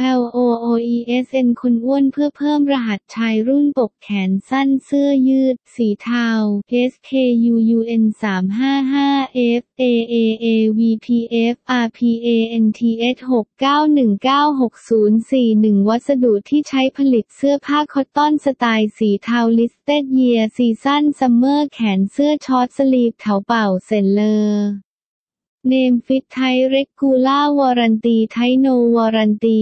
L O O E S N คนอ้วนเพื่อเพิ่มรหัสชายรุ่นปกแขนสั้นเสื้อยืด สีเทา S K U U N 355 F A A A V P F R P A N T S 69196041 วัสดุที่ใช้ผลิตเสื้อผ้าคอตตอนสไตล์สีเทา Listed Year Season Summer แขนเสื้อช็อตสลีฟเถาเป่าเซนเลอร์ เนมฟิตไทยเรกูล่าวอรันตีไทโนวอรันตี